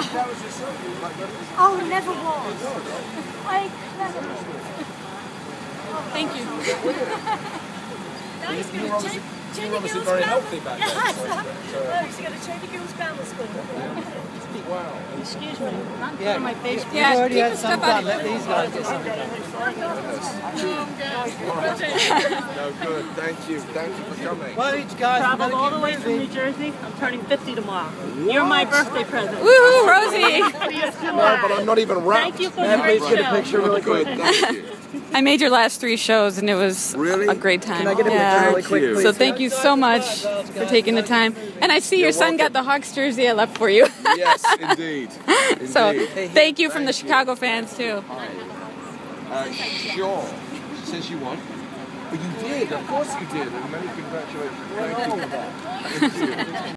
That was your son. He was like, that was- Oh, never was. I never was. Thank you. Now he's You were obviously, you were obviously very healthy back Yeah, then. I so- know. so- No, he's going to change Gill's grammar school. Wow. Excuse me. Not yeah. my face. Yeah, already keep had the some stuff fun. out Let of these guys get some No, good. Thank you. Thank you for coming. Well, you guys Traveled all the keep way from. New Jersey. I'm turning 50 tomorrow. You're my birthday present. Woohoo, Rosie! No, but I'm not even wrapped. Thank you for May I the please great get a picture really Good. quick? Thank you. I made your last three shows and it was Really? a great time. Can I get a yeah. really quick, please? So thank you so much for taking the time. And I see your You're son got the Hawks jersey I left for you. Yes, indeed. Indeed. so thank you from the Chicago fans too. Uh, sure. Says you won. But you did. Of course you did. And many congratulations.